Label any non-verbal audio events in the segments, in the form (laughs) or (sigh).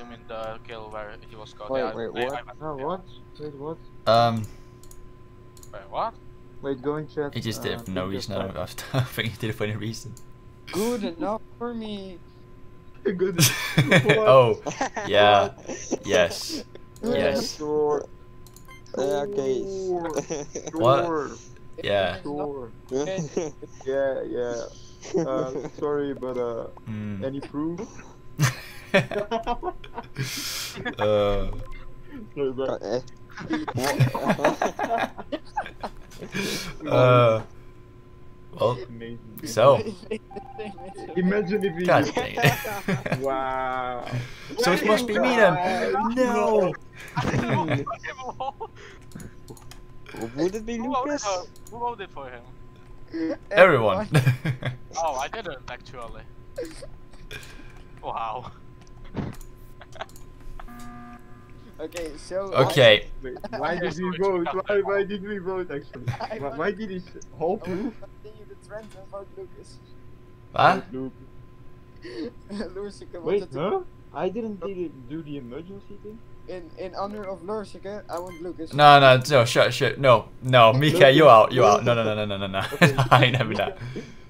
him in the kill where he was caught. Wait, yeah, wait, I- what? I- No, what? Wait, what? Um, wait, what? Wait, go in chat. he just did uh, it for no reason. I don't. (laughs) I think he did it for any reason. Good enough for me. side. (laughs) Good. (laughs) oh, yeah. Yes. Yes. Sure. Yeah, okay. What? Sure. Yeah. Sure. Yeah, yeah. Uh, sorry, but uh, Mm. any proof? Uh, Sorry, but Eh, uh, well, amazing. so, Imagine if he. god dang it. (laughs) Wow. so it must be me then. No. (laughs) Would it be Who Lukas? for- who voted for him? Everyone. Oh, I didn't actually. (laughs) Wow. Okay, so. okay. Wait, (laughs) why did we vote? Why, why did we vote actually? Why, why did he s- whole I, I proof? continue the trend and vote Lukas. What? (laughs) Luke. Wait, to. huh? I didn't do the, do the emergency thing. In, in honor of Lursike, I want Lukas. No, no, no, shut, shut, no, no, Mika, you out, you out. No, no, no, no, no, no, no. Okay. (laughs) I ain't having that.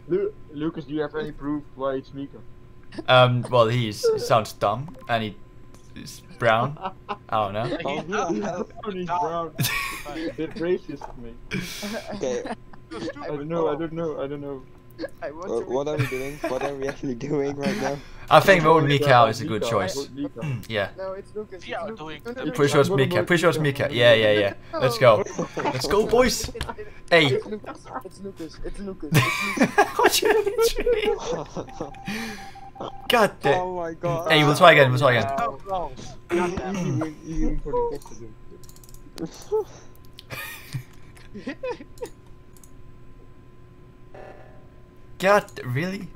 Lu- Lukas, do you have any proof why it's Mika? Um, well, he sounds dumb and he is brown. I don't know. (laughs) Oh, He's brown, (laughs) he's brown. Bit racist, mate. Okay, (laughs) I don't know, I don't know, I don't know. I want uh, what are we doing? What are we actually doing right now? I think voting Vote, Mika uh, is a good choice. (clears throat) Yeah. No, it's Lukas. Yeah, it's doing Lukas. the- No, no, Pretty sure it's What Mika. Pretty sure it's Mika? Mika. Yeah, yeah, yeah. Let's go. Let's go, boys. It's, it, Hey. it's Lukas. It's Lukas. It's Lukas. It's Lukas. what you mean? God damn. oh my god. Hey, we'll try again. We'll try again. Oh, so close. (laughs) Easy win, easy win for the president. (laughs) God, really?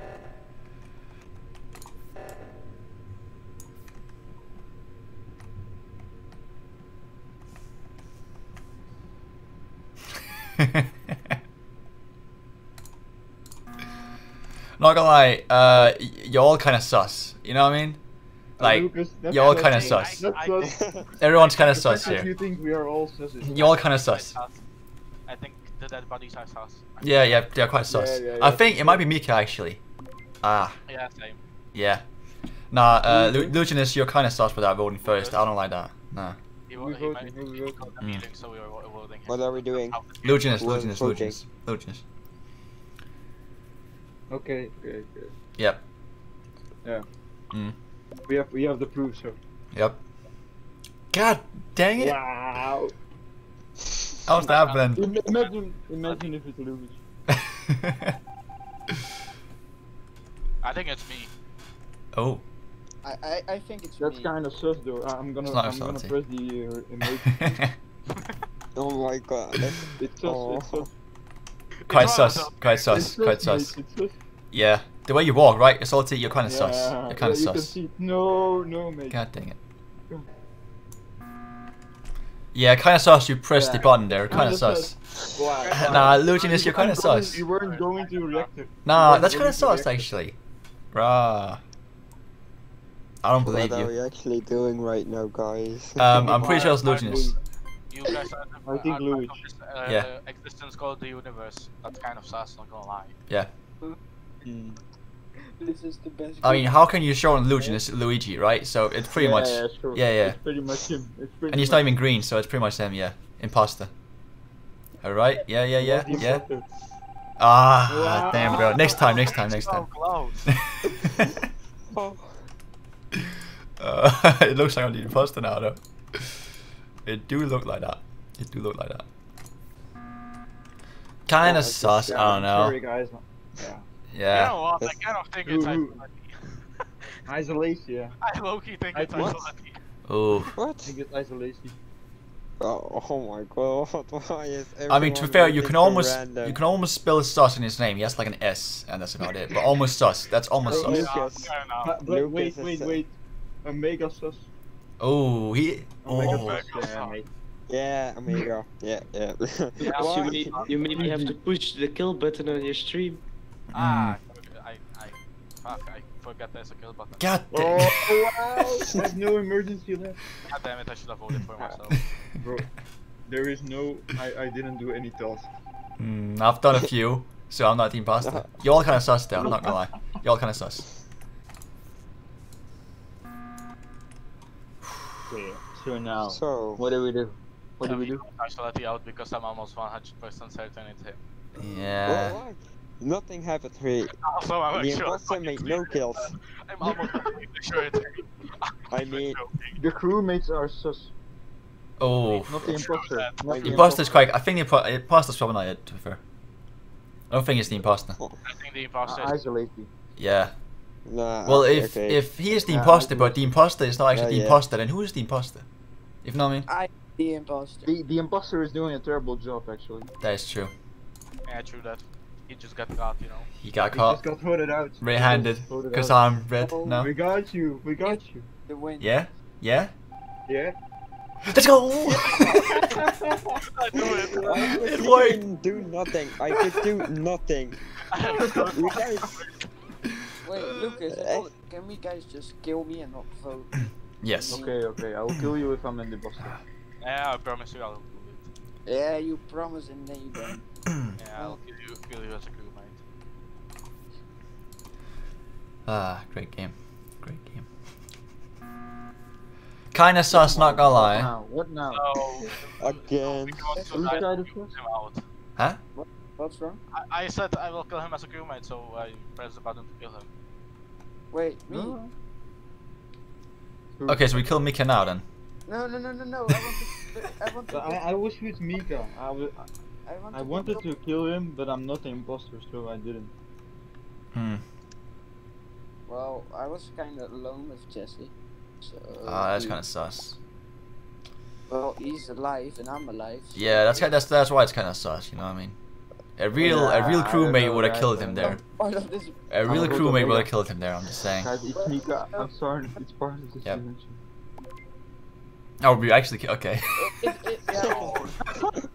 (laughs) Not gonna lie, uh, you're all kind of sus. You know what I mean? Like, Lukas, you're all kind of sus. (laughs) Sus. Everyone's kind of sus fact here. You think we are all sus? You're all kind of sus. I think the dead bodies are sus. Yeah, yeah, they're quite sus. yeah, I yeah. think it might be Mika actually. Ah, Yeah, same. yeah. Nah, uh, Lu- Lucianus, you're kind of sus without voting first. I don't like that. Nah. He, We wa- he, voted, might- we he voted. called the Mm. meeting, so we were vo- voting him. What are we doing? How- Lucianus, Who is Lucianus, voting? Lucianus, Lucianus. Okay, okay, okay. Yep. Yeah. Mm. We have we have the proof, so. Yep. God dang it! Wow. How's that happening? Im- Imagine, imagine if it's Lukas. (laughs) I think it's me. oh. I, I, I think it's That's me. kind of sus, though. I- I'm gonna I'm gonna press the uh, (laughs) emoji. (laughs) Oh my god. that's- It's sus. Oh. It's sus. Quite It's sus. also- Quite It's sus. Quite mate, sus. Sus. Yeah. The way you walk, right? Salty, you're kind of sus. You're kind of yeah, you can sus. see- No, no, mate. God dang it. Yeah, kind of sus. You press the button there. Kind of Kinda sus. Wow. (laughs) Nah, Lucianus, You you're kind of weren't sus. You weren't going to react. it. Nah, that's kind of to sus actually. Rah. I don't believe What are we actually doing right now, guys? Um, (laughs) I'm pretty sure it's I- I- Lucianus. You guys are the, I think are part of this, uh, Yeah. existence called the universe. That's kind of sus, not gonna lie. Yeah. Hmm. This is the best. I mean, how can you show on Lucianus Luigi, right? So it's pretty yeah, much. Yeah, sure. yeah, yeah. It's pretty much him. It's pretty And he's much not even green, so it's pretty much him, yeah. Imposter. Alright, yeah, yeah, yeah, What yeah. imposter. Ah, damn, bro. Next time, next time, next So time. close. (laughs) Oh. uh, (laughs) it looks like I'm the imposter now, though. It do look like that. It do look like that. Kinda Oh, sus, Yeah, I don't I'm know. Guys. Yeah. You Yeah. know what? I That's- kind of think it's who- isolation. (laughs) Isolation. Yeah. (laughs) I low-key think it's What? isolation. Ooh. I What? think it's isolation. Oh, oh my god. (laughs) Why is I mean, to be fair, you can almost random? you can almost spell sus in his name. He has like an S, and that's about it. But almost sus. That's almost Oh, sus. yeah. Lukas. But, but wait, wait, a- wait. Omega sus. Oh, he. Omega Oh. sus. Yeah, mate. Yeah, Omega. Yeah, yeah. (laughs) Yeah, you, may, you maybe have to push the kill button on your stream. Ah, I, I, fuck, I forgot there's a kill button. God Oh, damn. wow. I have no (laughs) emergency left. God damn it, I should have voted for myself. (laughs) Bro, there is no. I, I didn't do any task. Hmm, I've done a few, so I'm not the imposter. You all kind of sus though. I'm not gonna lie. You all kind of sus. Okay, so now, So, what do we do? What do we do? I should let you out because I'm almost 100% certain it's him. Yeah. well, why? Nothing happened here. Also, (laughs) I'm The actually imposter made no kills. I'm almost sure it's him. (laughs) I mean- (laughs) The crewmates are sus, Oh. not the imposter. Not the The imposter's quite. I think the impo- imposter's probably not it. To be fair. I don't think it's the imposter. I think the imposter Uh, is isolate you. Yeah. Nah, Well, okay, if okay. if he is the Yeah, imposter, but the imposter is not actually Yeah, the yeah. imposter, then who is the imposter? If you know what I mean? The imposter. The the imposter is doing a terrible job actually. That is true. Yeah, true that. He just got caught, you know. He got We caught just got voted out. red-handed because. I'm red. Oh. No. We got you. We got you. The win. Yeah. Yeah. Yeah. Let's go. (laughs) I knew it. (laughs) It I worked. didn't do nothing. I could do nothing. (laughs) You guys, Wait, Lukas, Eh? oh, can we guys just kill me and not vote? (clears throat) Yes. Okay, okay, I will kill you if I'm in the imposter. (sighs) Yeah, I promise you I'll do it. Yeah, you promise and then you don't. (clears throat) Yeah, I'll kill you, kill you as a crewmate. Ah, great game. Great game. Kinda sus, not gonna lie. Now, what now? So, (laughs) again. because Whose I side will is kill him out. Huh? What's wrong? I, I said I will kill him as a crewmate, so I pressed the button to kill him. Wait, me? No. Okay, so we kill Mika now then. No, no, no, no, no. I want to. (laughs) I want to. I, I was with Mika. I, wa- I want I to wanted to kill him, but I'm not the imposter, so I didn't. Hmm. Well, I was kind of alone with Jesse. So. Ah, that's kind of sus. Well, he's alive and I'm alive. so- Yeah, that's kind. That's that's why it's kind of sus. You know what I mean? A real a real Nah, I don't crewmate would have killed him there. (laughs) Part of this. A real crewmate would have killed him there. I'm just saying. Mika. I'm sorry, it's part of the Yep. simulation. Oh, we actually okay. It, it, it, yeah,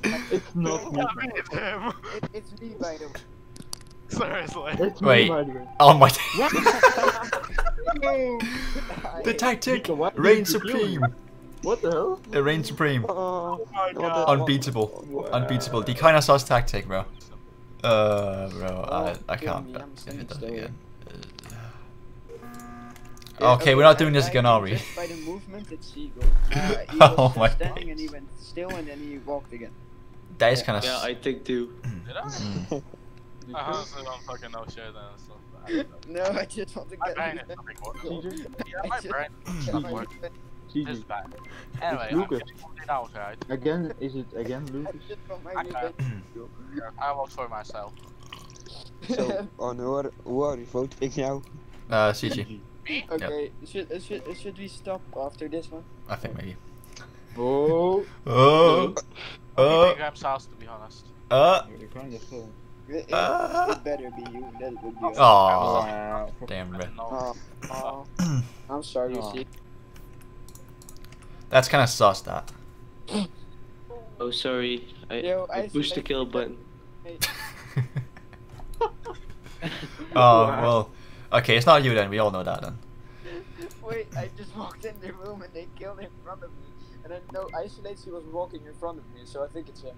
(laughs) It's not me. It's him. it, it's me by the way. Seriously. It's Wait. me, by the way. Oh my. (laughs) The tactic Mika, reigns supreme. What the hell? Uh, it reigns supreme. Oh, oh my God. Unbeatable. Unbeatable. The kind of sus tactic, bro. Uh, bro, I, I oh, can't. me, I'm uh, if it does again. Yeah, Okay, we're not doing this again, are we? Just by the movement, it's Seagull. (laughs) Uh, he Oh just my standing and he went still and then he walked again. That is kind of. Yeah, I think too. (clears throat) Did I? Mm. (laughs) I honestly don't fucking know shit then, so I. (laughs) No, I just want to My brain is of nothing Yeah, my brain it. is working. CJ. This bad. Anyway, I'm getting out, right? Again, is it again Lukas? just I new I vote for myself. so, on who are, who are you voting now? Uh, CG. Me? Okay, should, uh, should, uh, should we stop after this one? I think maybe. Oh, Oh. I Uh. think I'm sus, to be honest. Uh. You're kind of still. It, it, Ah. it better be you. That would be. awesome. Aw. Wow. Damn, bro. No. Oh, oh, I'm sorry, Aw. see. That's kind of sus. That. Oh, sorry. I, Yo, I I pushed the kill button. (laughs) (laughs) oh well. Okay, it's not you then. We all know that then. (laughs) Wait, I just walked in the room and they killed in front of me. And then no, Isolates he was walking in front of me, so I think it's him.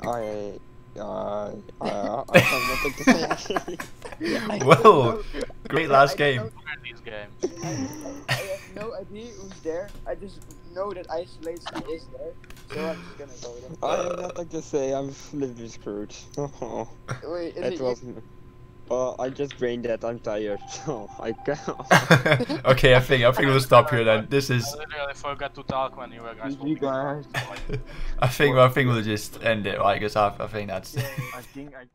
I, uh, uh, I (laughs) have nothing to say actually. (laughs) I Whoa, great last I game. don't- Where are these games? I, I, I have no idea who's there. I just know that Isolates is there, so I'm just gonna vote him. I have nothing to say. I'm literally screwed. Oh, Wait, is it it was. Uh, I just brain dead. I'm tired. (laughs) So I (laughs) can't. okay, I think I think we'll stop here then. This is. I literally forgot to talk when you were guys GG voting. guys. (laughs) I think I think we'll just end it, right? Because I, I think that's. I think I think.